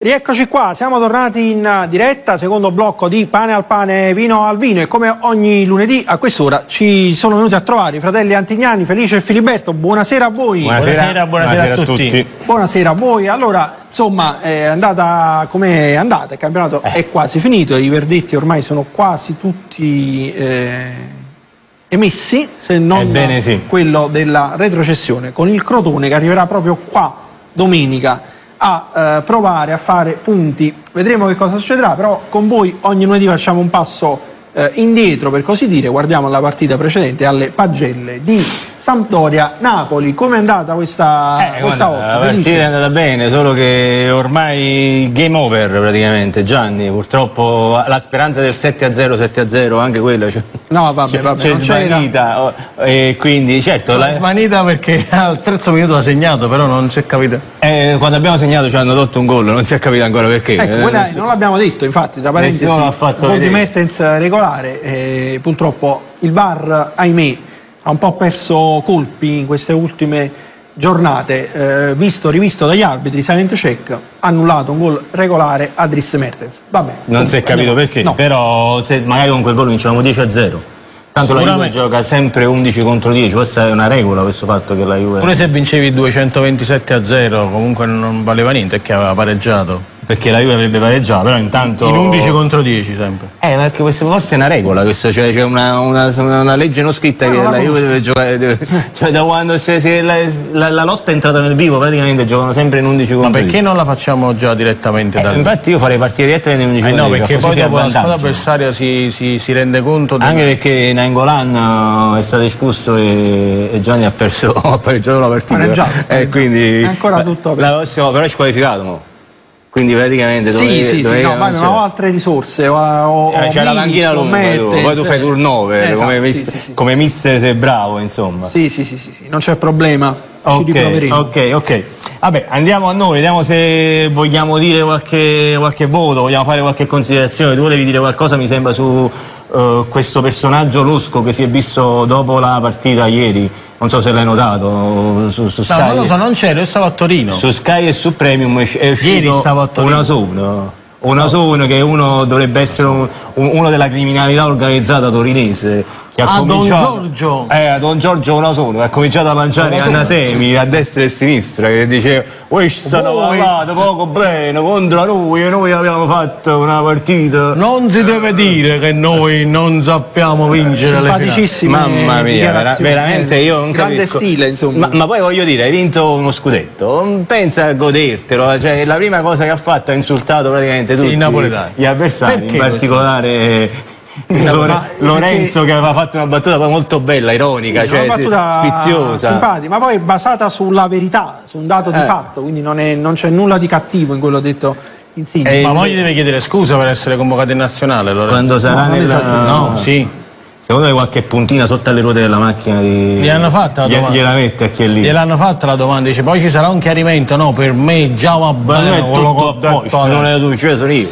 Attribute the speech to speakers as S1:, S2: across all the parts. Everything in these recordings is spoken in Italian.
S1: Rieccoci qua, siamo tornati in diretta, secondo blocco di pane al pane, vino al vino e come ogni lunedì a quest'ora ci sono venuti a trovare i fratelli Antignani, Felice e Filiberto. Buonasera a voi.
S2: Buonasera, buonasera, buonasera a, tutti. a, tutti.
S1: Buonasera a voi. Allora, insomma, è andata come è andata, il campionato eh. è quasi finito, i verdetti ormai sono quasi tutti eh, emessi, se non
S2: Ebbene, sì.
S1: quello della retrocessione, con il Crotone che arriverà proprio qua domenica a eh, provare a fare punti. Vedremo che cosa succederà, però con voi ogni lunedì facciamo un passo eh, indietro, per così dire, guardiamo la partita precedente alle pagelle di Sampdoria-Napoli. Come è andata questa,
S2: eh,
S1: questa volta?
S2: La partita è andata bene, solo che ormai game over praticamente, Gianni. Purtroppo la speranza del 7-0, 7-0, anche quella cioè,
S1: no, vabbè, vabbè,
S2: c'è svanita. Oh, e quindi, certo,
S3: la... svanita perché al terzo minuto ha segnato, però non si è capito.
S2: Eh, quando abbiamo segnato ci hanno tolto un gol, non si è capito ancora perché.
S1: Ecco, eh, non l'abbiamo detto, infatti, tra parentesi, un gol di Mertens regolare, eh, purtroppo il VAR, ahimè, ha un po' perso colpi in queste ultime giornate, eh, visto rivisto dagli arbitri, silent check, annullato un gol regolare a Driss Mertens. Vabbè,
S2: non si è capito perché, no. però se magari con quel gol vincevamo 10 a 0. Tanto la Juve gioca sempre 11 contro 10, questa è una regola questo fatto che la Juve...
S3: Pure se vincevi 227 a 0 comunque non valeva niente perché aveva pareggiato
S2: perché la Juve avrebbe pareggiato, però intanto...
S3: In 11 contro 10 sempre.
S2: Eh, ma questo forse è una regola, questo, cioè c'è una, una, una, legge non scritta no, che la, la Juve deve giocare... Deve, cioè da quando si, si, la, la, la, lotta è entrata nel vivo praticamente giocano sempre in 11 contro 10.
S3: Ma perché non la facciamo già direttamente
S2: eh,
S3: da
S2: Infatti io farei partire direttamente in 11
S3: eh,
S2: contro
S3: 10. No, perché poi dopo la squadra avversaria si, si, si, rende conto...
S2: Anche perché Nangolan è stato espulso e, e Gianni ha perso, ha pareggiato la partita.
S1: Pareggiato.
S2: Eh, quindi...
S1: È ancora tutto...
S2: La prossima, però è squalificato. Mo. Quindi praticamente
S1: sì,
S2: dovevi,
S1: sì,
S2: dovevi,
S1: sì, no, ma non ho altre risorse. O, o,
S2: eh, c'è la panchina lunga, poi tu fai turnover esatto, come, mis,
S1: sì, sì,
S2: come mister sei bravo, insomma.
S1: Sì, sì, sì, sì, sì non c'è problema.
S2: Ci okay, ok, ok. Vabbè, andiamo a noi, vediamo se vogliamo dire qualche, qualche voto, vogliamo fare qualche considerazione. Tu volevi dire qualcosa, mi sembra, su uh, questo personaggio losco che si è visto dopo la partita ieri non so se l'hai notato su, su Sky.
S3: No, non lo so, non c'ero, io stavo a Torino.
S2: Su Sky e su Premium è uscito una Sono. Una Sono che uno dovrebbe essere un, uno della criminalità organizzata torinese
S3: che ha a Don Giorgio.
S2: Eh, a Don Giorgio una sola ha cominciato a lanciare anatemi a destra e a sinistra che diceva questa hanno parlato poco bene contro noi e noi abbiamo fatto una partita.
S3: Non si deve dire che noi non sappiamo vincere le
S1: finali.
S2: mamma mia vera, veramente io non
S1: grande
S2: capisco.
S1: stile insomma.
S2: Ma, ma, poi voglio dire hai vinto uno scudetto pensa a godertelo cioè, la prima cosa che ha fatto ha insultato praticamente tutti
S3: sì,
S2: gli avversari Perché in particolare Lore, Lorenzo che aveva fatto una battuta molto bella, ironica, sì, cioè spiziosa.
S1: Simpatica, ma poi basata sulla verità, su un dato eh. di fatto, quindi non, è, non, c'è nulla di cattivo in quello detto in
S3: sintesi. ma poi gli deve chiedere scusa per essere convocato in nazionale. Lorenzo.
S2: Quando sarà
S3: no,
S2: nella...
S3: no, sì.
S2: Secondo me qualche puntina sotto alle ruote della macchina di...
S3: Gliel'hanno fatta la domanda.
S2: Gliela mette a chi è lì.
S3: Gliel'hanno fatta la domanda, dice poi ci sarà un chiarimento, no, per me già va bene.
S2: È tutto a posto, non è tu, cioè sono io.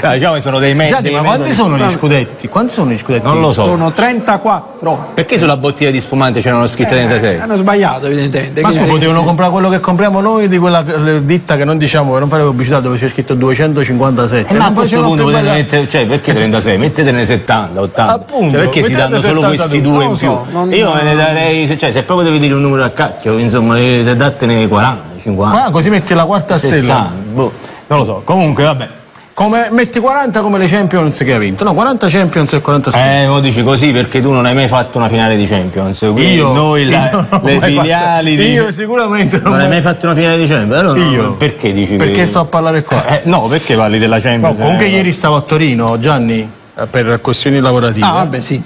S3: Ah, diciamo che sono dei mezzi. ma quanti sono gli scudetti? Quanti sono gli scudetti?
S2: Non lo so.
S1: Sono 34.
S2: Perché sulla bottiglia di spumante c'erano scritte eh, 36?
S1: Hanno sbagliato, evidentemente.
S3: Ma scusa, potevano comprare quello che compriamo noi di quella ditta che non diciamo, che non fare pubblicità dove c'è scritto 257.
S2: Eh, ma a questo punto potete mettere, cioè perché 36? Mettetene 70, 80.
S3: Appunto.
S2: Cioè, perché si danno solo questi due in più? Io me ne darei, cioè se proprio devi dire un numero a cacchio, insomma, dattene 40, 50.
S3: Ah, così metti la quarta
S2: 60,
S3: stella.
S2: Boh, non lo so. Comunque, vabbè.
S3: Come, metti 40 come le Champions che ha vinto, no 40 Champions e 40
S2: stelle. Eh, lo dici così perché tu non hai mai fatto una finale di Champions. Io, noi la, io le filiali
S3: di... Io sicuramente
S2: non, non hai mai fatto una finale di Champions. Allora,
S3: io.
S2: No, perché dici
S3: Perché che... sto a parlare qua?
S2: Eh, no, perché parli della Champions?
S3: No, comunque eh, ieri stavo a Torino, Gianni, eh, per questioni lavorative.
S1: Ah, vabbè, sì.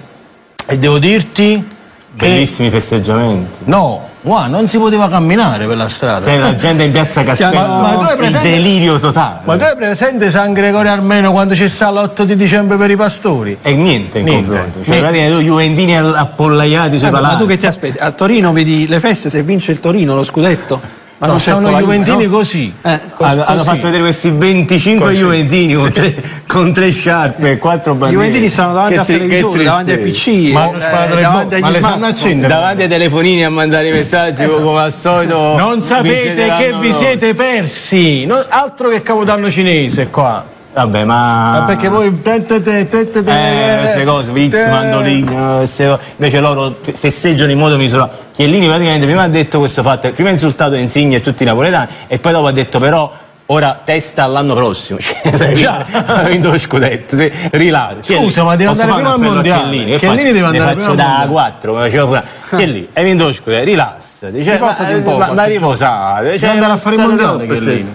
S3: E devo dirti
S2: Bellissimi festeggiamenti.
S3: No, Wow, non si poteva camminare per la strada.
S2: C'è la gente in piazza Castello. Ma, ma tu hai presente, il delirio totale.
S3: Ma tu hai presente San Gregorio Armeno quando ci sta l'8 di dicembre per i pastori?
S2: E niente in niente. confronto. Cioè, praticamente Juventini appollaiati sui
S1: eh,
S2: palazzi.
S1: Ma tu che ti aspetti? A Torino vedi le feste se vince il Torino, lo scudetto? Ma
S3: No,
S1: non certo
S3: stanno
S1: la
S3: i
S1: Juve,
S3: Juventini
S1: no?
S3: così.
S1: Eh,
S3: Cos-
S2: hanno,
S3: così.
S2: fatto vedere questi 25
S3: Così.
S2: Juventini con tre, con tre sciarpe e quattro
S1: I
S2: bandiere.
S1: Juventini stanno davanti
S2: Che
S1: al televisore, davanti al
S2: tristezza.
S1: PC,
S3: Ma
S1: eh,
S3: hanno sparato le
S1: davanti agli
S3: ma
S1: smartphone.
S3: accendere?
S2: davanti ai telefonini a mandare i messaggi come al solito
S3: Non sapete che vi siete persi. No- altro che Capodanno cinese qua.
S2: vabbè ma
S3: Ma perché voi. te- te- te- te- te-
S2: eh, queste cose,
S3: te-
S2: mandolino, queste cose. invece loro fe- festeggiano in modo misurato. Chiellini praticamente prima ha detto questo fatto, prima ha insultato Insigne e tutti i napoletani e poi dopo ha detto però ora testa all'anno prossimo. Cioè,
S3: Già.
S2: ha vinto lo scudetto, rilasso.
S3: Scusa, ma
S2: Posso
S3: andare prima al mondiale.
S2: Chiellini, che
S3: Chiellini deve andare
S2: faccio
S3: prima
S2: da
S3: mondiale.
S2: 4 come faceva prima. Chiellini, hai vinto lo scudetto, rilassati. Cioè,
S1: Riposati un po',
S2: ma, ma
S1: qualche
S2: riposate. Cioè,
S3: andare a fare il mondiale, Chiellini.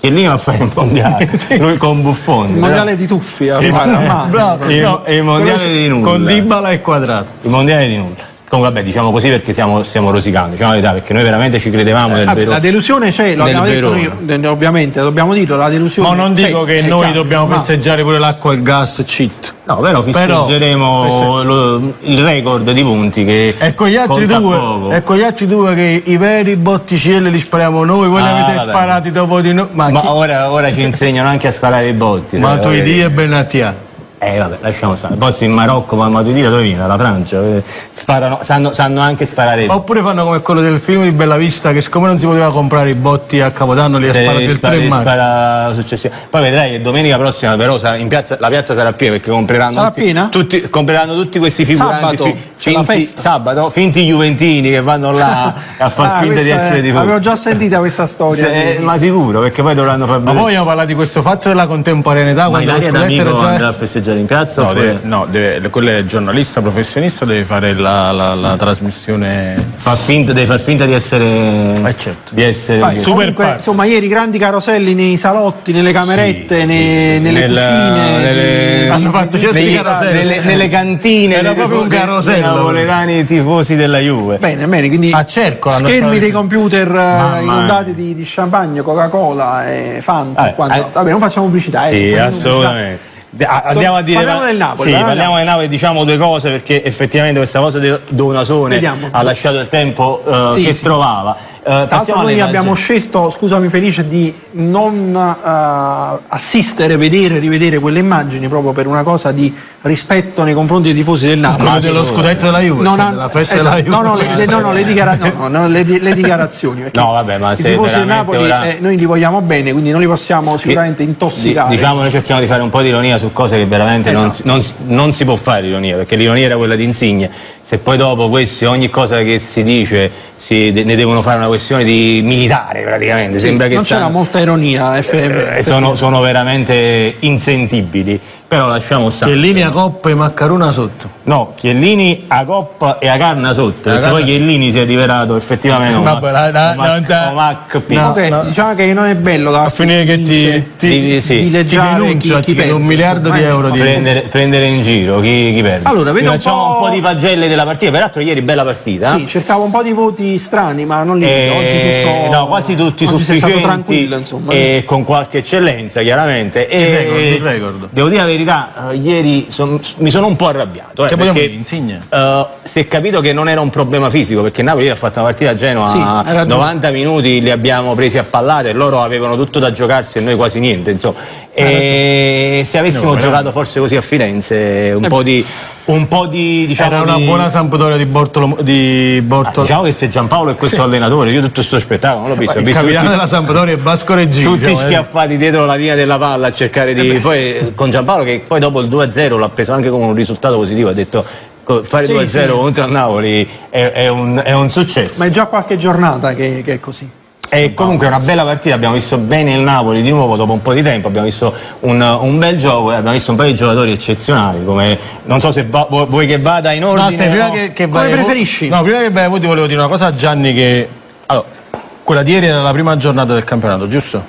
S2: Chiellini va a fare il mondiale, lui con Buffon.
S1: Il mondiale di tuffi a fare a mano.
S3: Bravo.
S2: Il- mondiale di nulla.
S3: Con Dybala e Quadrato.
S2: Il mondiale di nulla. Comunque vabbè, diciamo così perché stiamo, stiamo rosicando, diciamo la verità, perché noi veramente ci credevamo nel
S1: Ah,
S2: vero.
S1: la delusione c'è, lo abbiamo detto noi, ovviamente, dobbiamo dirlo, la delusione
S3: Ma non dico che noi
S1: chiaro,
S3: dobbiamo
S1: ma-
S3: festeggiare pure l'acqua e il gas cheat.
S2: No, però
S3: Però-
S2: festeggeremo lo- il record di punti che
S3: E con gli altri due, e con gli altri due che i veri botticelli li spariamo noi, voi li
S2: Ah,
S3: avete
S2: vabbè.
S3: sparati dopo di noi. Ma,
S2: Ma
S3: chi-
S2: ora, ora ci insegnano anche a sparare i botti.
S3: ma tu
S2: dire.
S3: e Benatia.
S2: Eh vabbè, lasciamo stare. Poi in Marocco, ma Matuidi da dove viene? Dalla Francia. eh, Sparano, sanno, sanno anche sparare.
S3: Oppure fanno come quello del film di Bella Vista che siccome non si poteva comprare i botti a Capodanno li ha
S2: Se
S3: sparati il
S2: spara-
S3: 3 maggio.
S2: spara successivo. Poi vedrai che domenica prossima però piazza, la piazza sarà piena perché compreranno,
S1: Sarà
S2: tutti,
S1: piena?
S2: tutti- compreranno tutti questi figuranti
S1: Sabato,
S2: fi-
S1: la
S2: finti, sabato, finti juventini che vanno là a far
S1: Ah,
S2: finta di essere
S1: è-
S2: tifosi.
S1: Avevo già sentita questa storia.
S2: Se-
S1: di-
S2: ma sicuro perché poi dovranno far
S3: Ma
S2: vedere.
S3: poi vogliamo parlare di questo fatto della contemporaneità
S2: ma
S3: quando lo
S2: Ilaria
S3: scudetto era
S2: D'Amico
S3: già...
S2: andrà a festeggiare in piazza
S3: No,
S2: oppure
S3: deve, no deve- quello è giornalista professionista, deve fare la, la- la trasmissione.
S2: fa finta, deve far finta di essere
S3: Eh, certo.
S2: di essere
S1: Vai,
S3: Super
S1: comunque, insomma, ieri grandi caroselli nei salotti, nelle camerette, ne- nelle
S2: Nel-
S1: cucine.
S2: nelle-
S3: Hanno fatto certi caroselli.
S2: nelle, nelle cantine
S3: Era proprio un carosello.
S2: napoletani tifosi della Juve
S1: Bene, bene, quindi
S3: A Cerco l'hanno
S1: schermi dei computer eh,
S2: Mamma
S1: inondati di, di champagne, Coca-Cola e Fanta.
S2: Vabbè,
S1: quanto-
S2: eh,
S1: Vabbè, non facciamo pubblicità. eh,
S2: Sì, assolutamente. A- Andiamo a dire
S1: Parliamo del Napoli,
S2: Sì, parliamo del Napoli, diciamo due cose perché effettivamente questa cosa di Donasone
S1: Vediamo.
S2: ha lasciato il tempo eh,
S1: Sì,
S2: che
S1: sì.
S2: trovava. Eh,
S1: Tra l'altro
S2: passiamo
S1: noi abbiamo scelto, scusami Felice, di non eh, assistere, vedere, rivedere quelle immagini proprio per una cosa di rispetto nei confronti dei tifosi del Napoli.
S3: Quello dello scudetto della Juve,
S1: Non
S3: cioè della festa
S1: esatto,
S3: della Juve.
S1: No, no, le, le- no, no, le, dichiara- no, no, no, le di- le dichiarazioni.
S2: No, vabbè, ma
S1: I tifosi del Napoli
S2: ora-
S1: eh, noi li vogliamo bene, quindi non li possiamo sicuramente
S2: Di-
S1: intossicare.
S2: diciamo noi cerchiamo di fare un po' di ironia su cose che veramente non,
S1: Esatto.
S2: si- non si- non si può fare ironia, perché l'ironia era quella di Insigne. Se poi dopo questi, ogni cosa che si dice si- ne devono fare una questione di militare praticamente. Sembra che
S1: non c'era
S2: stanno-
S1: molta ironia. FM.
S2: eh, sono, sono veramente insentibili. Però lasciamo stare.
S3: Chiellini a coppa e Maccaruna sotto.
S2: No, Chiellini a coppa e a canna sotto, perché
S3: canna-
S2: poi Chiellini si è rivelato effettivamente un Mac- P.
S1: Diciamo che non è bello da
S3: A finire che ti, ti,
S2: Di- sì.
S3: ti
S1: leggiare
S3: denuncia,
S1: chi, chi
S3: ti un miliardo di euro di...
S2: prendere, prendere in giro chi, chi perde.
S1: Allora, vedo un
S2: facciamo un
S1: po'-
S2: di pagelle della partita, peraltro ieri bella partita.
S1: Sì, cercavo un po' di voti strani, ma non li vedo. Oggi
S2: Eh,
S1: tutto,
S2: no, quasi tutti
S1: oggi
S2: sufficienti
S1: tranquillo, insomma.
S2: e con qualche eccellenza chiaramente e
S3: record, il record.
S2: devo dire la verità eh, ieri son- mi sono un po' arrabbiato eh,
S3: Che vogliamo dire, Insigne?
S2: eh, si è capito che non era un problema fisico perché Napoli ha fatto una partita a Genoa
S1: Sì, hai ragione.
S2: 90 minuti li abbiamo presi a pallate e loro avevano tutto da giocarsi e noi quasi niente insomma e se avessimo
S3: No,
S2: giocato forse così a Firenze un po' di un po' di diciamo
S3: Era una
S2: di-
S3: buona Sampdoria di Bortolo... Di
S2: Ah,
S3: Bortolo.
S2: diciamo che se Giampaolo è questo allenatore io tutto sto spettacolo non l'ho visto ho
S3: il
S2: visto
S3: capitano
S2: tutti-
S3: della Sampdoria è Vasco Reggini.
S2: tutti
S3: diciamo, eh.
S2: schiaffati dietro la linea della palla a cercare di poi eh, con Giampaolo che poi dopo il 2-0 l'ha preso anche come un risultato positivo ha detto fare
S1: Sì,
S2: 2-0
S1: sì.
S2: contro il Napoli è, è un, è un successo
S1: Ma è già qualche giornata che, che è così.
S2: E comunque è una bella partita abbiamo visto bene il Napoli di nuovo dopo un po' di tempo abbiamo visto un, un bel gioco e abbiamo visto un paio di giocatori eccezionali come non so se va- vu- vuoi che vada in
S3: No,
S2: ordine
S3: aspetta, prima
S2: o-
S3: che, che
S1: Come
S3: vai-
S1: preferisci?
S3: No, prima che vai, ti volevo dire una cosa a Gianni che... Allora, quella di ieri era la prima giornata del campionato, giusto?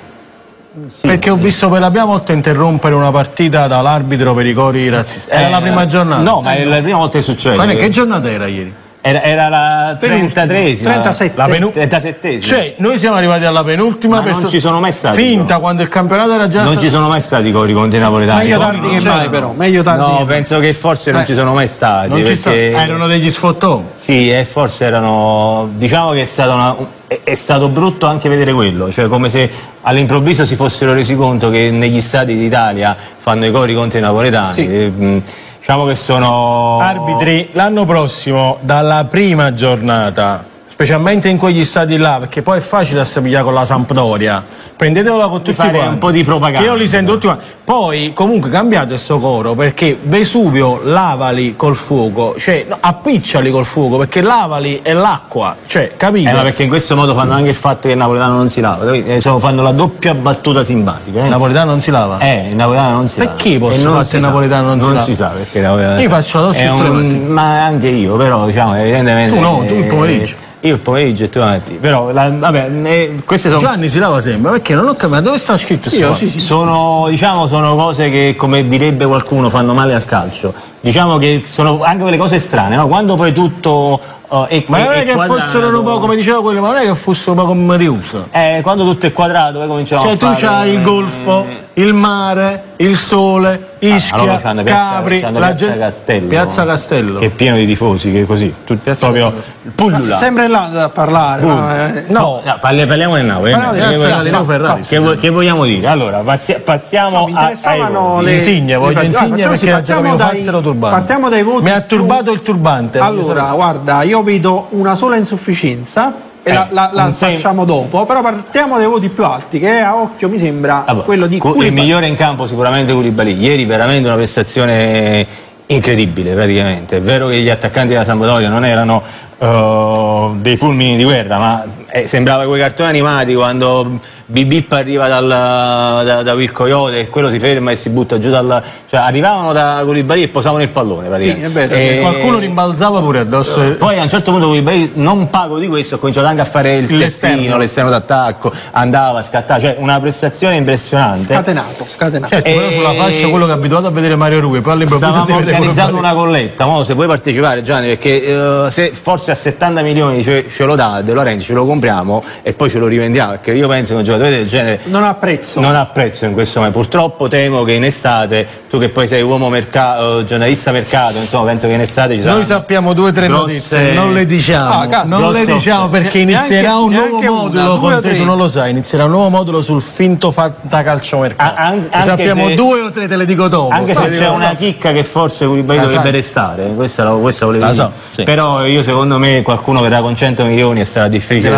S3: Perché ho visto per la prima volta interrompere una partita dall'arbitro per i cori razzisti. Era
S2: Eh,
S3: la prima giornata.
S2: no ma è la prima volta che succede
S3: Guarda, che giornata era ieri?
S2: Era, era la 33esima.
S1: 37.
S2: La penu- 37esima.
S3: Cioè, noi siamo arrivati alla penultima
S2: Ma non ci sono mai stati,
S3: Finta
S2: però.
S3: quando il campionato era già
S2: non
S3: stato-
S2: ci sono mai stati cori contro i napoletani.
S1: Meglio tardi
S2: non
S1: che mai però, meglio tardi
S2: No, penso che forse non
S1: Eh.
S2: ci sono mai stati.
S3: Non ci sta-
S2: perché...
S3: erano degli sfottoni.
S2: Sì, e forse erano. Diciamo che è stato, una- è- è stato brutto anche vedere quello, cioè come se all'improvviso si fossero resi conto che negli stati d'Italia fanno i cori contro i napoletani.
S1: Sì.
S2: Diciamo che sono.
S3: Arbitri l'anno prossimo, dalla prima giornata, specialmente in quegli stati là, perché poi è facile a pigliare con la Sampdoria. Prendetela con tutti quanti.
S2: un po' di propaganda.
S3: Io li sento tutti quanti. Poi, comunque, cambiate questo coro perché Vesuvio lavali col fuoco, cioè no, appicciali col fuoco perché lavali è l'acqua, cioè, capite?
S2: Eh, ma perché in questo modo fanno anche il fatto che il napoletano non si lava, capito? Eh, so- fanno la doppia battuta simpatica.
S3: Il
S2: Eh,
S3: napoletano non si lava.
S2: Eh, il napoletano non si lava.
S3: Perché posso
S2: non
S3: fare il napoletano non si lava?
S2: si sa perché il napoletano-
S3: Io faccio la doccia
S2: un-. Ma anche io, però, diciamo, evidentemente.
S3: Tu no, tu il pomeriggio.
S2: Io il pomeriggio e tu mattina. Però, la- vabbè, eh, queste sono.
S3: Gianni si lava sempre, perché non ho capito dove sta scritto
S1: Io sì, sì.
S2: Sono, diciamo, sono cose che, come direbbe qualcuno, fanno male al calcio. Diciamo che sono anche quelle cose strane, no? Quando poi tutto eh, è
S3: Ma non è che
S2: quadrato-
S3: fossero un po' come diceva quello, ma non è che fossero un po' come Mariusa.
S2: Eh, quando tutto è quadrato, poi cominciamo
S3: Cioè
S2: a
S3: tu
S2: fare...
S3: c'hai il golfo, il mare, il sole, Ischia,
S2: Ah, allora c'hanno Piazza-
S3: Capri,
S2: c'hanno Piazza
S3: gente-
S2: Castello.
S3: Piazza Castello.
S2: Che è pieno di tifosi, che è così. Tu, proprio il pullula.
S1: Sempre là da parlare. ma, eh,
S2: No, no, parli- parliamo del Napoli. eh,
S1: Parliamo
S2: che
S1: del
S2: vogliamo-
S3: Galileo
S2: no,
S3: Ferrari,
S2: Che, vo- che vogliamo dire? Allora, passi- passiamo
S1: No,
S2: a, ai
S1: le-
S3: Insigne, voglio
S1: facciamo
S3: perché
S1: partiamo dai-
S3: turbante.
S1: partiamo dai voti
S3: Mi ha turbato il turbante.
S1: Allora, guarda, io vedo una sola insufficienza e
S2: Eh,
S1: la, la- la facciamo dopo, però partiamo dai voti più alti, che a occhio mi sembra
S2: Vabbè,
S1: quello di
S2: cu- il
S1: Koulibaly.
S2: migliore in campo sicuramente Koulibaly ieri veramente una prestazione incredibile praticamente è vero che gli attaccanti della Sampdoria non erano eh, dei fulmini di guerra ma eh, sembrava quei cartoni animati quando Bibip arriva dal, da, da Will Coyote e quello si ferma e si butta giù dal cioè arrivavano da Koulibaly e posavano il pallone praticamente
S1: Sì, è vero.
S2: E-
S3: Qualcuno rimbalzava pure addosso.
S2: poi a un certo punto Koulibaly non pago di questo ha cominciato anche a fare il
S3: L'esterno.
S2: testino l'esterno d'attacco andava scattava cioè una prestazione impressionante
S1: Scatenato, scatenato.
S3: Certo, però
S2: E-
S3: sulla fascia quello che è abituato a vedere Mario Rui, poi all'improvviso si
S2: Stavamo
S3: quello
S2: organizzando una colletta, mo se vuoi partecipare Gianni, perché eh, se forse a 70 milioni ce, ce lo dà De Laurenti, ce lo compriamo e poi ce lo rivendiamo, perché io penso che un giocatore del genere
S1: Non ha prezzo.
S2: non ha prezzo in questo momento. Purtroppo temo che in estate, tu che poi sei uomo mercato, giornalista mercato, insomma, penso che in estate ci saranno
S3: Noi sappiamo due o tre
S2: grosse-
S3: notizie, non le diciamo,
S1: Ah, cazzo,
S3: non le
S2: grosse
S3: diciamo perché inizierà
S1: Neanche-
S3: un nuovo
S1: neanche una,
S3: modulo
S1: due
S3: con te, tu non lo sai, inizierà un nuovo modulo sul finto fantacalciomercato.
S2: Ah, an-
S3: sappiamo
S2: se-
S3: due o tre, te le dico dopo.
S2: Anche se
S3: le
S2: c'è una chicca che forse
S3: La
S2: dovrebbe
S3: sai.
S2: restare, questa, la- questa volevo
S3: La
S2: dire.
S3: so, sì.
S2: Però io secondo me qualcuno verrà con 100 milioni e sarà difficile.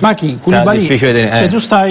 S1: Ma chi?
S2: Sarà
S1: Koulibaly?
S2: difficile tenere-
S1: Cioè
S2: eh.
S1: tu stai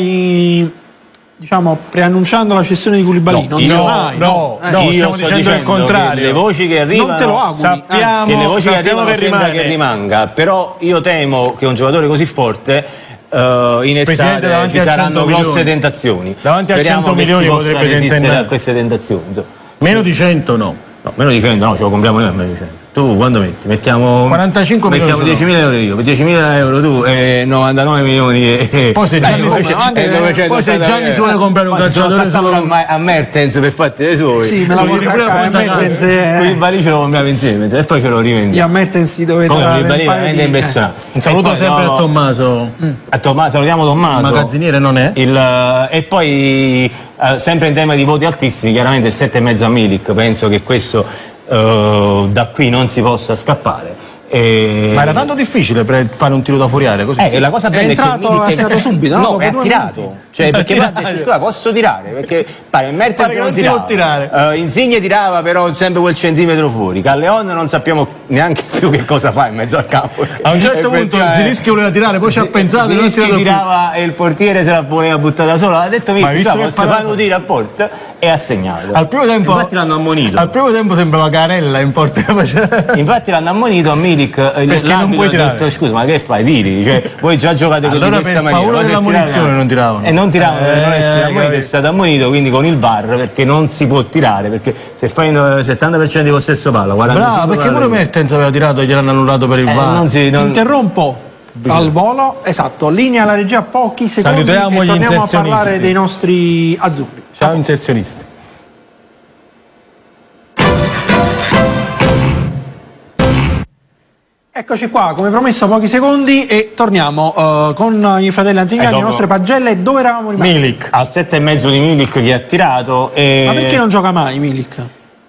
S1: diciamo preannunciando la cessione di Koulibaly,
S2: No,
S1: non sia mai,
S3: no,
S1: Eh,
S3: no,
S2: io
S3: stiamo dicendo il contrario.
S2: Le voci che arrivano
S1: Non te lo auguri.
S3: Sappiamo,
S2: che le voci che arrivano
S3: che rimane.
S2: che rimanga, però io temo che un giocatore così forte eh, in estate ci
S3: a 100
S2: saranno grosse
S3: milioni.
S2: tentazioni.
S3: Davanti a
S2: Speriamo
S3: 100
S2: che
S3: milioni
S2: si possa
S3: potrebbe tentennare.
S2: a queste tentazioni. insomma.
S3: Meno di 100 no.
S2: No, meno di 100 no, ce lo compriamo noi a meno di 100. Tu quando metti? Mettiamo
S3: 45
S2: mettiamo
S3: milioni ce
S2: 10.000 euro io, per 10.000 euro tu e 99 milioni e
S3: Poi se Gianni,
S1: come, anche-
S2: e 980
S3: poi se Gianni si vuole comprare un calciatore
S2: lo
S3: solo
S2: a, a Mertens per fatti dei suoi.
S1: Sì, me la
S3: Voglio pure
S1: a Mertens, eh,
S2: il Bali ce lo compriamo insieme cioè, e poi ce lo
S1: Io
S2: rivendiamo.
S1: a Mertens si dovete dare
S2: il
S1: un paio di-
S2: impressionante.
S3: Un saluto sempre
S2: no,
S3: a Tommaso.
S2: a Tommaso, salutiamo Tommaso.
S3: Magazziniere non è?
S2: Il, eh, e poi eh, sempre in tema di voti altissimi, chiaramente il 7,5 a Milik, penso che questo eh, da qui non si possa scappare. E-
S3: Ma era tanto difficile per fare un tiro da furiare così.
S2: Eh, la cosa
S1: È
S2: bella è,
S1: entrato,
S2: che
S1: ha segnato subito, no?
S2: No, è tirato. Cioè, perché poi ha detto, scusa, posso tirare? Perché pare Mertens
S3: Pare che
S2: non tirava.
S3: tirare.
S2: Eh, Insigne tirava però sempre quel centimetro fuori. Calleon non sappiamo neanche più che cosa fa in mezzo al campo.
S3: A un certo punto
S2: Effettivamente-
S3: Zilischi voleva tirare, poi ci ha pensato e non più.
S2: tirava e il portiere se la voleva buttare da solo. Ha detto
S3: che
S2: posso
S3: fa-
S2: fare tiro a porta e ha segnato.
S3: Al primo tempo,
S2: Infatti l'hanno ammonito.
S3: Al primo tempo sembrava Carella in porta.
S2: Infatti l'hanno ammonito a Milik, eh,
S3: Perché non puoi tirare.
S2: detto scusa ma che fai? Tiri, cioè, voi già giocate così
S3: Allora per
S2: maniera.
S3: paura della munizione non tiravano.
S2: E non tiravano non
S3: Eh, capito.
S2: è stato ammonito quindi con il VAR perché non si può tirare, perché se fai il 70% di possesso palla, 45
S3: Bravo, perché pure Mertens aveva tirato e gliel'hanno annullato per il
S2: Eh,
S3: VAR.
S2: non si, non-
S1: Interrompo al volo, esatto, linea alla regia pochi secondi
S3: Salutiamo
S1: e
S3: gli
S1: torniamo a parlare dei nostri azzurri.
S3: Ciao inserzionisti.
S1: Eccoci qua, come promesso pochi secondi e torniamo uh, con i fratelli Antignani, le nostre pagelle, dove eravamo rimasti?
S2: Milik, al sette e mezzo di Milik che ha tirato e...
S1: Ma perché non gioca mai Milik?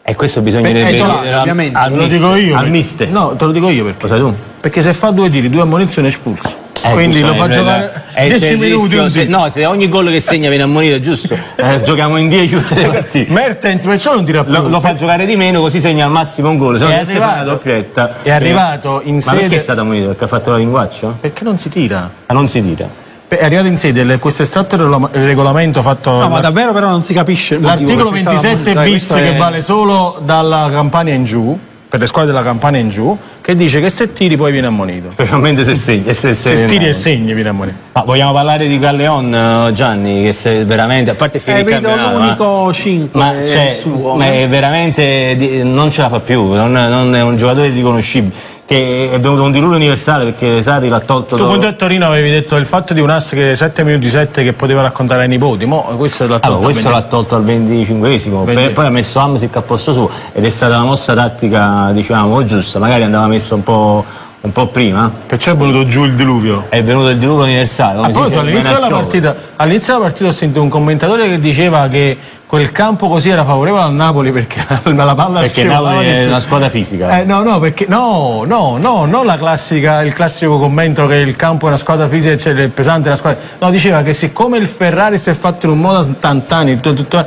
S2: E questo bisognerebbe
S1: dire ovviamente.
S3: Al, lo dico io.
S2: Al mister.
S3: No, te lo dico io perché.
S2: Cosa tu?
S3: Perché se fa due tiri, due ammonizioni è espulso.
S2: Eh,
S3: Quindi lo fa giocare
S2: eh,
S3: 10
S2: se il
S3: minuti.
S2: rischio- se- no, se ogni gol che segna viene ammonito, giusto? Eh, giochiamo in 10 tutte le partite.
S3: Mertens perciò non tira più.
S2: Lo, lo fa giocare di meno così segna al massimo un gol, se no
S3: È arrivato-
S2: doppietta.
S3: è arrivato in
S2: Ma
S3: sede-
S2: perché è stato ammonito? Perché ha fatto la linguaccia?
S3: Perché non si tira?
S2: Ma non si tira.
S3: Beh, È arrivato in sede le- questo estratto del regolamento fatto
S1: No, ma
S3: la-
S1: davvero però non si capisce
S3: l'articolo
S1: per cui stava
S3: 27
S1: dai,
S3: bis
S1: questo
S3: che
S1: è-
S3: vale solo dalla campagna in giù per le squadre della campagna in giù che dice che se tiri poi viene ammonito
S2: Specialmente se segni. Se, se-
S3: se tiri e segni viene ammonito
S2: Ma vogliamo parlare di Galleon, eh, Gianni, che se veramente, a parte finire
S1: Eh,
S2: il
S1: vedo
S2: campionato,
S1: l'unico
S2: ma-
S1: 5
S2: ma, cioè,
S1: suo.
S2: ma è veramente non ce la fa più, non, non è un giocatore riconoscibile. Che è venuto un diluvio universale perché Sarri l'ha tolto
S3: tu quando a Torino avevi detto il fatto di un ass che 7 minuti 7 che poteva raccontare ai nipoti. Mo questo l'ha tolto
S2: Allora, questo l'ha tolto al 25esimo,
S3: Venti-
S2: per- poi ha messo Amsic a posto suo ed è stata una mossa tattica, diciamo, giusta, magari andava messo un po', un po' prima.
S3: perciò è venuto giù il diluvio
S2: È venuto il diluvio universale. come
S3: A
S2: si
S3: proposito,
S2: dice,
S3: all'inizio della, partita, all'inizio della partita ho sentito un commentatore che diceva che quel campo così era favorevole al Napoli perché la palla
S2: Perché
S3: scivolava
S2: Napoli è una squadra fisica.
S3: Eh, no, no, perché no, no, no, non la classica, il classico commento che il campo è una squadra fisica, cioè il pesante una squadra. No, diceva che siccome il Ferrari si è fatto in un modo istantaneo, tutto- tutto-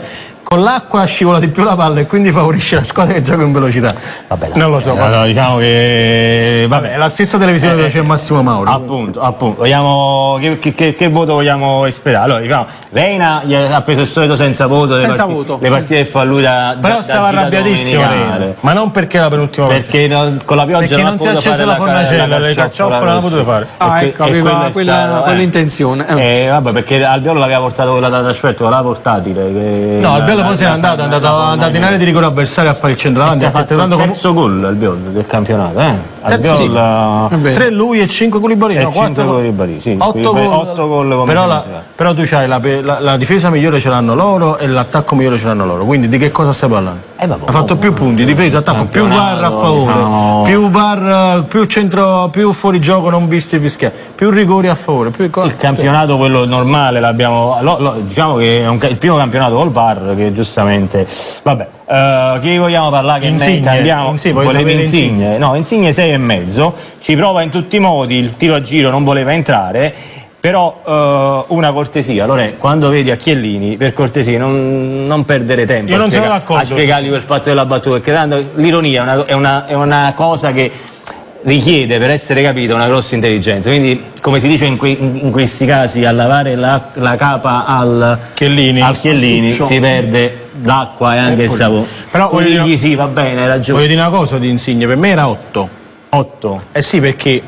S3: con l'acqua scivola di più la palla e quindi favorisce la squadra che gioca in velocità.
S2: Vabbè, dai.
S3: non lo so.
S2: Eh, no, diciamo che. Vabbè,
S3: Vabbè, è la stessa televisione dove c'è Massimo Mauro.
S2: Appunto, appunto. Vogliamo, che, che- che- che voto vogliamo esperare? Allora, diciamo, Reina gli ha preso il solito senza voto, le,
S1: Senza
S2: parti-
S1: voto.
S2: le partite che fa lui da,
S3: Però
S2: da-
S3: stava
S2: da
S3: arrabbiatissimo. Reina. ma non perché era la penultima volta.
S2: Perché no- con la pioggia
S3: Perché non si è
S2: potuto
S3: accesa la fornacella, le carciofole non la poteva fare.
S1: Ah, ecco, aveva quella-
S2: eh.
S1: quell'intenzione. Eh.
S2: Eh, vabbè, perché Albiolo l'aveva portato quella da trasferto, la portatile.
S3: No, il
S2: La-
S3: poi se n'è andato, è andato,
S2: la-
S3: è andato in area di rigore avversario a fare il centro davanti,
S2: ha
S3: fatto
S2: il terzo gol Albiolo del campionato, eh?
S3: Terzo.
S2: Albiolo
S1: È vero.
S3: 3 lui e 5 Koulibaly,
S2: E
S3: no,
S2: cinque
S3: quattro-
S2: Koulibaly, sì.
S3: otto
S2: Koulibaly,
S3: gol.
S2: otto gol come
S3: però, la- però tu c'hai la, la- la difesa migliore ce l'hanno loro e l'attacco migliore ce l'hanno loro, quindi di che cosa stai parlando?
S2: Eh, vabbè,
S3: ha fatto più punti, difesa, attacco, più VAR a favore,
S2: diciamo-
S3: più VAR, più centro, più fuorigioco non visti e fischiati, più rigori a favore, più cose.
S2: Il campionato quello normale l'abbiamo. lo- lo- diciamo che è un il primo campionato col VAR che giustamente. Vabbè, eh, chi vogliamo parlare? Che
S3: Insigne,
S2: ne cambiamo?
S3: Insigne,
S2: Insigne?
S3: Insigne.
S2: No, Insigne 6 e mezzo, ci prova in tutti i modi, il tiro a giro non voleva entrare. Però eh, una cortesia, Lore, quando vedi a Chiellini, per cortesia, non, non perdere tempo
S3: Io
S2: a
S3: non sono
S2: spiega-
S3: d'accordo,
S2: a spiegargli quel fatto della battuta, perché tanto l'ironia è una, è una- è una cosa che richiede per essere capita una grossa intelligenza. Quindi, come si dice in, que- in questi casi, a lavare la, la capa al
S3: Chiellini.
S2: al Chiellini si perde l'acqua e anche il sapore.
S3: Però
S2: tu
S3: voglio
S2: sì, va bene, hai ragione.
S3: Voglio dire una cosa di Insigne, per me era 8.
S2: 8.
S3: Eh sì, perché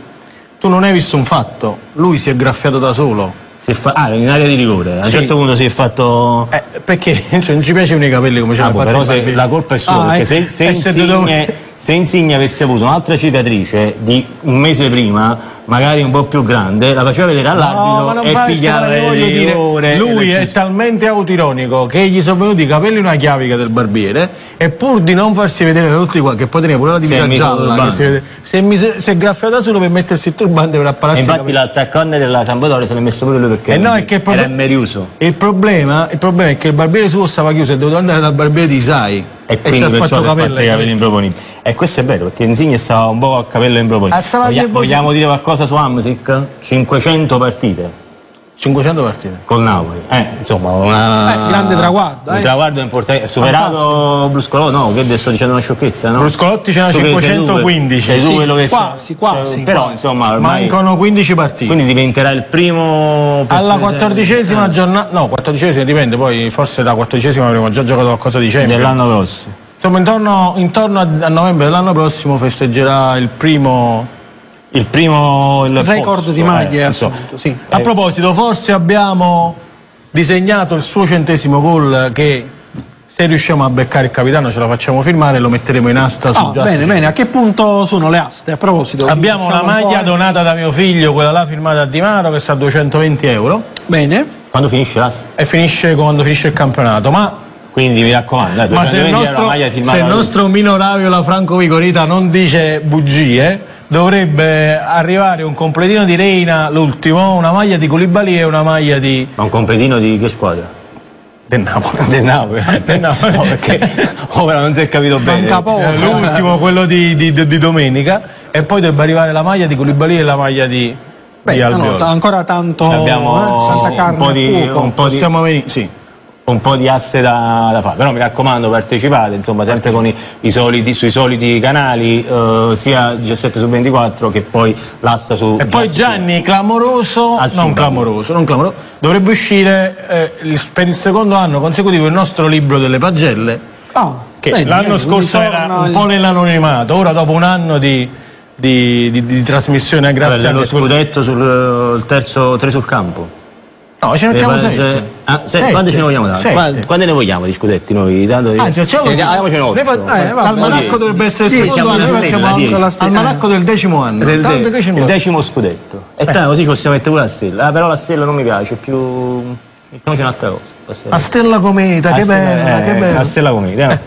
S3: tu non hai visto un fatto, lui si è graffiato da solo.
S2: Si è fa- ah, in area di rigore. A un
S3: Sì.
S2: certo punto si è fatto.
S3: Eh, perché cioè, non ci piacevano i capelli come ce
S2: Ah, boh,
S3: fatto
S2: però la colpa è sua,
S1: Ah,
S2: perché
S1: ecco.
S2: se, se,
S3: Eh, se
S2: Insigne,
S3: dove-
S2: se Insigne avesse avuto un'altra cicatrice di un mese prima, magari un po' più grande, la faceva vedere all'arbitro
S3: No,
S2: e pigliava il
S3: dire,
S2: rigore.
S3: lui è talmente autoironico che gli sono venuti i capelli una chiavica del barbiere e pur di non farsi vedere da tutti qua che poi teneva pure la divisa
S2: il
S3: gialla si, vede, si è, mise- si è graffiato da solo per mettersi il turbante per
S2: E
S3: appararsi i
S2: infatti l'attaccante della Sampdoria se l'è messo pure lui perché
S3: Eh no, è che il
S2: era Meriuso.
S3: il problema, il problema è che il barbiere suo stava chiuso e dovuto andare dal barbiere di Isai
S2: E quindi
S3: è
S2: perciò
S3: fatto
S2: i capelli improponibili. E questo è vero, perché Insigne stava un po' a capello improponibile.
S3: Ah,
S2: Voglia- vogliamo dire qualcosa su Amsic? 500 partite
S3: 500 partite.
S2: col Napoli. Eh, insomma, una...
S1: Eh, grande traguardo,
S2: Un
S1: eh.
S2: traguardo importante. Superato Bruscolò? No, che adesso sto dicendo una sciocchezza, no?
S3: Bruscolotti
S2: sei tu,
S3: 515.
S2: sei tu
S1: Sì,
S2: quello che
S1: quasi, quasi,
S2: Però,
S1: quasi.
S2: insomma, ormai...
S3: Mancano 15 partite.
S2: Quindi diventerà il primo...
S3: Alla quattordicesima giornata, no, quattordicesima dipende, poi forse da quattordicesima avremo già giocato qualcosa di Champions.
S2: dell'anno prossimo.
S3: Insomma, intorno, intorno a, a novembre dell'anno prossimo festeggerà il primo.
S2: Il primo... Il
S1: record
S2: posto,
S1: di
S2: eh,
S1: maglie
S2: insomma.
S1: assoluto, sì.
S3: A proposito, forse abbiamo disegnato il suo centesimo gol che se riusciamo a beccare il capitano ce la facciamo firmare e lo metteremo in asta su Just
S1: bene, bene. A che punto sono le aste? A proposito,
S3: Abbiamo una
S1: un
S3: maglia
S1: eh.
S3: donata da mio figlio, quella là firmata a Di Maro, che sta a 220 euro
S1: Bene.
S2: Quando finisce l'asta?
S3: e finisce quando finisce il campionato. Ma
S2: Quindi mi raccomando, dai,
S3: Ma se il
S2: 220 era
S3: nostro, se il nostro minorario, la Franco Vigorita, non dice bugie, dovrebbe arrivare un completino di Reina, l'ultimo, una maglia di Colibali e una maglia di...
S2: Ma un completino di che squadra?
S3: del Napoli.
S2: Del Napoli.
S3: Del Napoli.
S2: No, perché ora non si è capito bene.
S1: Capola.
S3: Eh, L'ultimo, quello di, di- di domenica, e poi dovrebbe arrivare la maglia di Colibali e la maglia di,
S1: Beh,
S3: di
S1: no, ancora tanto
S2: Cioè, abbiamo
S1: eh,
S2: un po' di- un po' di-
S3: Possiamo venire, sì.
S2: Un po' di asse da, da fare, però mi raccomando partecipate, insomma sempre con i, i soliti, sui soliti canali, eh, sia 17 su 24 che poi l'asta su...
S3: E poi Gianni, clamoroso, non clamoroso, non clamoroso, dovrebbe uscire eh, il- per il secondo anno consecutivo il nostro libro delle pagelle,
S1: Ah,
S3: che l'anno scorso era un po' nell'anonimato, ora dopo un anno di, di- di- di trasmissione, grazie
S2: lo
S3: anche a quello-
S2: scudetto sul il terzo, tre sul campo.
S3: No, ce ne mettiamo sette.
S2: Ah, se-
S3: Sette.
S2: quanti ce ne vogliamo dare?
S3: Sette.
S2: Quanti, quanti ne vogliamo di scudetti noi? Tanto,
S3: Anzi, facciamo
S2: Sì,
S3: così.
S2: diamocene otto.
S3: Fa-
S1: Eh,
S3: L'almanacco dovrebbe essere il
S1: Dieci,
S3: secondo anno, noi facciamo
S2: dieci.
S1: La stella.
S3: almanacco del decimo anno.
S2: Del-
S3: che ci
S2: il decimo scudetto. E tanto così ci possiamo mettere pure la stella. Ah, però la stella non mi piace, è più. Mettiamoci un'altra cosa.
S3: La stella cometa, che bella,
S2: eh,
S3: che bella.
S2: La stella cometa. eh.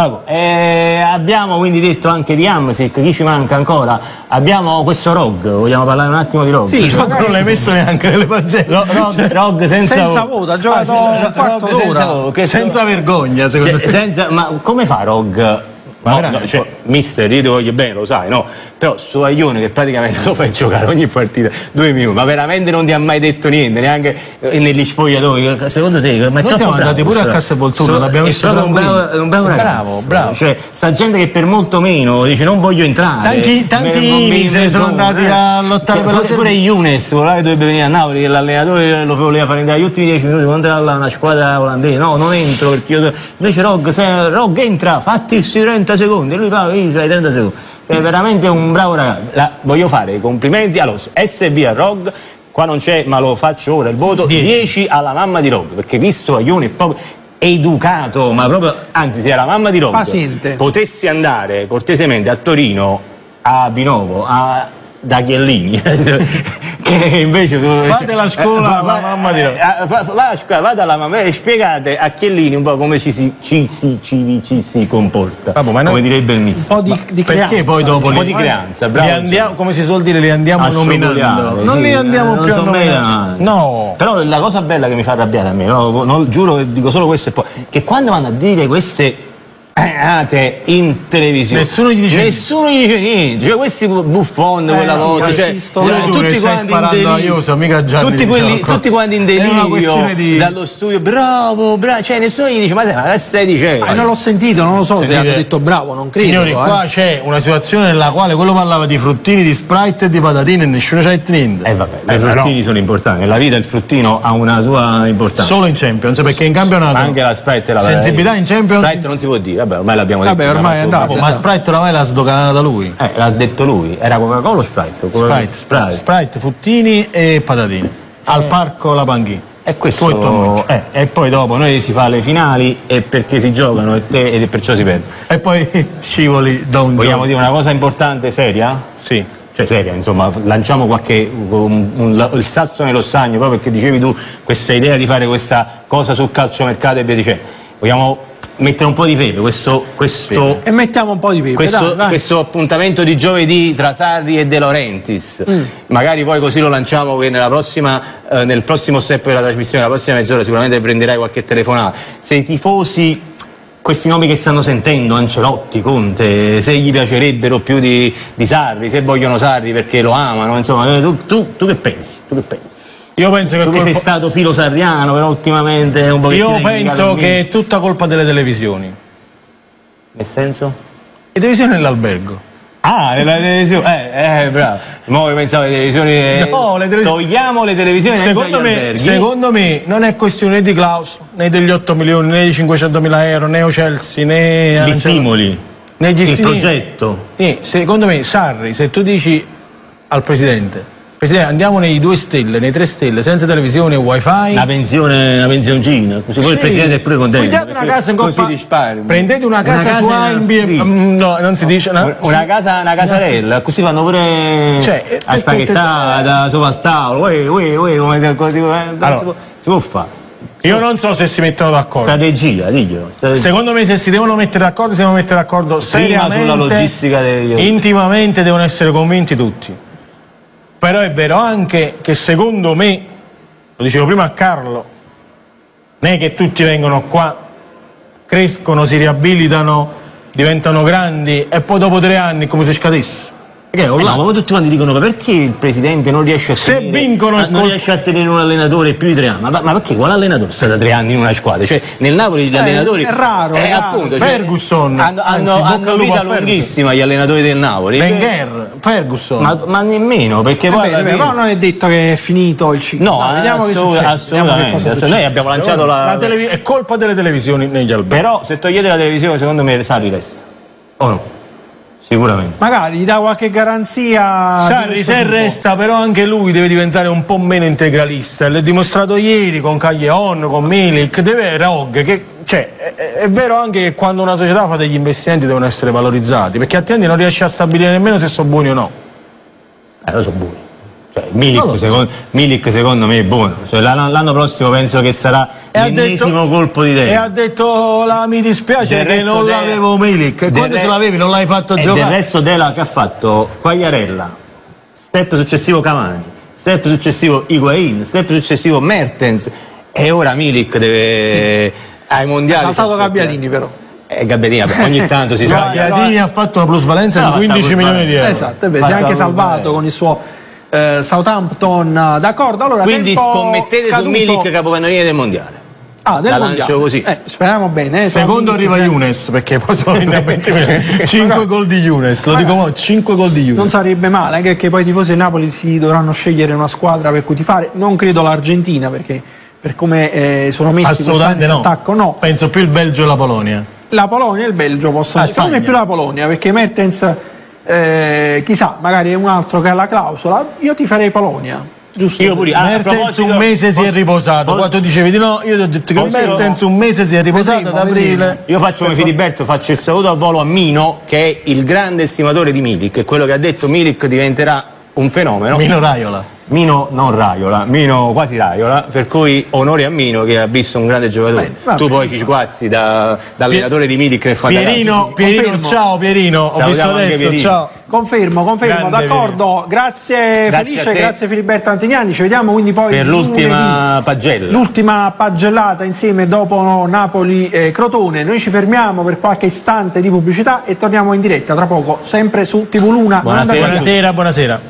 S2: Allora, eh, abbiamo quindi detto anche di Amsic, chi ci manca ancora? Abbiamo questo ROG, vogliamo parlare un attimo di ROG?
S1: Sì,
S3: Rog non l'hai messo neanche nelle pagelle.
S2: Ro- ROG, ROG senza,
S1: Senza voto, ha giocato
S2: Ah,
S1: un quarto
S2: ROG senza
S1: d'ora.
S2: che
S3: Senza vergogna, secondo
S2: Cioè,
S3: me.
S2: senza- ma come fa Rog?
S3: Ma
S2: No, no, cioè, mister, io ti voglio bene, lo sai, no? Però sto Aglione che praticamente lo fai giocare ogni partita due minuti, ma veramente non ti ha mai detto niente, neanche eh, negli spogliatoi. Secondo te, ma è
S3: Noi siamo
S2: bravo,
S3: andati pure a
S2: sto-
S3: Castelvolturno,
S2: sto-
S3: l'abbiamo
S2: è
S3: visto
S2: proprio un bravo, un bravo
S3: Bravo,
S2: ragazzo.
S3: bravo.
S2: Cioè, sta gente che per molto meno dice non voglio entrare.
S3: Tanti- tanti se sono andati a lottare per la
S2: pure- Younes, voleva che dovrebbe venire a Napoli, che l'allenatore lo voleva fare entrare gli ultimi 10 minuti quando era una squadra olandese. No, non entro perché io. Invece Rog, se Rog entra, fatti questi 30 secondi, e lui fa, "Io sai, 30 secondi. È veramente un bravo ragazzo. La- voglio fare i complimenti allo SB a Rog. Qua non c'è, ma lo faccio ora il voto 10 alla mamma di Rog, perché visto Aione è proprio educato, ma proprio, anzi, se la mamma di Rog
S1: Paziente.
S2: potessi andare cortesemente a Torino, a Vinovo, a da Chiellini, cioè, che invece
S3: Fate la scuola alla mamma di
S2: eh, eh, vada alla mamma e spiegate a Chiellini un po' come ci si, ci, si- ci- ci si comporta,
S3: Vabbè, ma noi-
S2: come direbbe il
S1: Un
S2: mister.
S1: po' di, di
S3: Perché
S1: creanza,
S3: poi dopo
S2: Un
S3: li,
S2: po' di creanza, bravo.
S3: andiamo, come si suol dire, li andiamo
S2: A
S3: nominando. non
S2: sì,
S3: li andiamo
S2: eh,
S3: più a nominare. No.
S2: Però la cosa bella che mi fa arrabbiare a me, no, no, giuro che dico solo questo e poi, che quando vanno a dire queste eh, in televisione
S3: Nessuno gli dice
S2: nessuno gli dice niente cioè questi bu- buffon quella
S1: sì,
S2: volta cioè, eh,
S3: che
S2: tutti quanti in delirio
S3: mica Gianni
S2: tutti, quelli, tutti quanti in delirio
S3: di-
S2: dallo studio bravo bravo cioè nessuno gli dice ma, sai, ma stai dicendo
S1: Ah, non l'ho sentito, non lo so se
S3: Sentite-
S1: hanno detto bravo, non credo.
S3: Signori,
S1: eh.
S3: qua c'è una situazione nella quale quello parlava di fruttini, di sprite e di patatine e nessuno c'ha niente.
S2: eh vabbè i
S3: Eh, no.
S2: fruttini sono importanti nella vita il fruttino ha una sua importanza
S3: Solo in Champions, perché in campionato.
S2: ma anche la Sprite e la
S3: Sensibilità in Champions.
S2: Sprite non si può dire vabbè ormai l'abbiamo
S1: Vabbè,
S2: detto
S1: ormai è andato.
S3: ma Sprite oramai l'ha sdoganata lui.
S2: Eh, l'ha detto lui, era Coca-Cola o Sprite?
S3: Sprite, Sprite, Sprite, fruttini e patatine. Al parco La Panchina.
S2: E questo
S3: moglie.
S2: eh, e poi dopo noi si fa le finali e perché si giocano e, e- e perciò si perde.
S3: E poi scivoli da un
S2: Vogliamo
S3: gioco.
S2: dire una cosa importante, seria?
S3: Sì.
S2: Cioè seria, insomma, lanciamo qualche un- un- il sasso nello stagno, proprio perché dicevi tu questa idea di fare questa cosa sul calciomercato e via dicendo. Vogliamo mettere un po' di pepe, questo, questo,
S1: E mettiamo un po' di pepe.
S2: questo,
S1: dai, dai.
S2: questo appuntamento di giovedì tra Sarri e De Laurentiis.
S1: Mm.
S2: Magari poi così lo lanciamo che nella prossima, eh, nel prossimo step della trasmissione, la prossima mezz'ora sicuramente prenderai qualche telefonata. Se i tifosi, questi nomi che stanno sentendo, Ancelotti, Conte, se gli piacerebbero più di, di Sarri, se vogliono Sarri perché lo amano, insomma, eh, tu, tu- tu che pensi? Tu che pensi?
S3: Io penso che,
S2: Tu che sei stato filo sarriano, però ultimamente è un pochettino
S3: io penso che è tutta colpa delle televisioni.
S2: Nel senso?
S3: Le televisioni nell'albergo.
S2: Ah, le televisioni, eh, eh, bravo. Mo' io pensavo alle televisioni. eh,
S3: No, le televisioni-
S2: Togliamo le televisioni
S3: Secondo me, secondo me non è questione di Klaus, né degli 8 milioni, né di 500 mila euro, né o Chelsea, né...
S2: Gli stimoli.
S3: né gli
S2: il
S3: stimoli.
S2: progetto.
S3: Sì, secondo me Sarri, se tu dici al Presidente, Presidente andiamo nei 2 stelle, nei 3 stelle, senza televisione e wifi...
S2: Una pensione, una pensioncina. Così poi il
S3: Sì.
S2: presidente è pure contento.
S3: Prendete una casa in
S2: così
S3: Coppa-
S2: risparmi.
S3: Prendete una casa,
S2: Una
S3: su
S2: casa
S3: Airbnb,
S2: free.
S3: mm, no, non si dice... no?
S2: Una casa, una casarella, così fanno pure
S3: Cioè, eh,
S2: a spaghettata sopra al tavolo. Uè, uè, uè,
S3: Allora.
S2: si, può, si può fare.
S3: Io non so se si mettono d'accordo.
S2: Strategia, diglielo. strategia.
S3: Secondo me se si devono mettere d'accordo, si devono mettere d'accordo
S2: Prima
S3: seriamente.
S2: sulla logistica degli-
S3: Intimamente devono essere convinti tutti. Però è vero anche che secondo me, lo dicevo prima a Carlo, non è che tutti vengono qua, crescono, si riabilitano, diventano grandi e poi dopo tre anni è come se scadesse. Perché è
S2: Eh no, tutti quanti dicono ma perché il presidente non riesce a
S3: Se
S2: tenere,
S3: vincono
S2: a- non riesce a tenere un allenatore più di tre anni? Ma, ma perché quale allenatore sta da tre anni in una squadra? Cioè, nel Napoli gli
S1: Eh,
S2: allenatori.
S1: è raro, è
S2: eh,
S1: raro.
S2: appunto, cioè,
S3: Ferguson,
S2: hanno,
S3: anzi,
S2: hanno, hanno
S3: a
S2: vita lunghissima gli allenatori del Napoli.
S3: Wenger, Ferguson.
S2: Ma, ma nemmeno, perché
S1: Eh
S2: poi.
S1: bene,
S2: fine-
S1: però non è detto che è finito il ciclo.
S2: No,
S1: Dai, vediamo che succede. Che
S2: assolutamente.
S1: cosa
S2: assolutamente.
S1: succede.
S2: Noi abbiamo lanciato la.
S3: La televi- è colpa delle televisioni negli alberghi.
S2: Però se togliete la televisione, secondo me Sarri resta. O no? Sicuramente.
S1: Magari gli dà qualche garanzia.
S3: Sarri se
S1: tipo.
S3: resta però anche lui deve diventare un po' meno integralista l'ha dimostrato ieri con Caglion, con Milik deve Rog che cioè, è, è vero anche che quando una società fa degli investimenti devono essere valorizzati perché altrimenti non riesce a stabilire nemmeno se sono buoni o no
S2: Eh, lo so buoni. Cioè, Milik,
S3: so.
S2: secondo, Milik secondo me è buono. Cioè, l'anno, prossimo penso che sarà
S3: ha
S2: l'ennesimo colpo di
S3: e
S2: idea.
S3: ha detto la, mi dispiace
S2: Del
S3: che non
S2: De-
S3: l'avevo Milik e quando
S2: re-
S3: ce l'avevi non l'hai fatto
S2: e
S3: giocare
S2: del resto Dela che ha fatto Quagliarella, step successivo Cavani, step successivo Higuain, step successivo Mertens e ora Milik deve ai
S1: Ha
S2: mondiali.
S1: saltato
S2: si aspetta-
S1: Gabbiadini però.
S2: Eh, Gabbiadini, ogni tanto si sa.
S3: Gagliardini ha fatto una plusvalenza
S2: No,
S3: di
S2: ha
S3: 15
S2: fatto
S3: milioni di euro
S1: Esatto, vero, si è anche salvato con il suo eh, Southampton. D'accordo, allora
S2: Quindi
S1: tempo
S2: scommettete
S1: scaduto.
S2: su Milik capocannoniere del mondiale.
S1: Ah, del
S2: La
S1: mondiale.
S2: lancio così.
S1: Eh, speriamo bene. eh,
S3: Secondo arriva Younes perché poi sono indipendenti 5 gol di Younes, lo dico mo, 5 gol di
S1: Non
S3: Younes.
S1: sarebbe male, anche perché poi i tifosi del Napoli si dovranno scegliere una squadra per cui tifare. Non credo l'Argentina, perché per come eh, sono messi in
S3: no.
S1: attacco, no.
S3: Penso più il Belgio e la Polonia.
S1: La Polonia e il Belgio possono
S3: Ah,
S1: secondo me più la Polonia, perché Mertens, eh, chissà, magari è un altro che ha la clausola. Io ti farei Polonia, giusto?
S2: Io pure. Ah, a
S3: Mertens un mese si è
S2: posso-
S3: riposato.
S2: posso-
S3: Quando tu dicevi di no, io ti ho detto che
S2: Posso-
S3: Mertens un mese si è riposato ad aprile.
S2: Io faccio come Filiberto, faccio il saluto al volo a Mino, che è il grande estimatore di Milik, quello che ha detto Milik diventerà un fenomeno.
S3: Mino Raiola.
S2: Mino non Raiola, Mino quasi Raiola, per cui onore a Mino che ha visto un grande giocatore.
S1: Va
S2: tu poi ci squazzi da, da allenatore di Milik nel
S3: Pierino, Pierino
S1: confermo.
S3: ciao Pierino, ho visto adesso,
S2: Pierino.
S3: ciao.
S1: Confermo, confermo,
S3: Grande
S1: d'accordo. Grazie,
S2: Grazie
S1: Felice, grazie Filiberto Antiniani. Ci vediamo quindi poi
S2: Per l'ultima
S1: lunedì.
S2: pagella.
S1: L'ultima pagellata insieme dopo Napoli e Crotone. Noi ci fermiamo per qualche istante di pubblicità e torniamo in diretta tra poco, sempre su TV Luna.
S2: Buonasera.
S3: Buonasera, buonasera.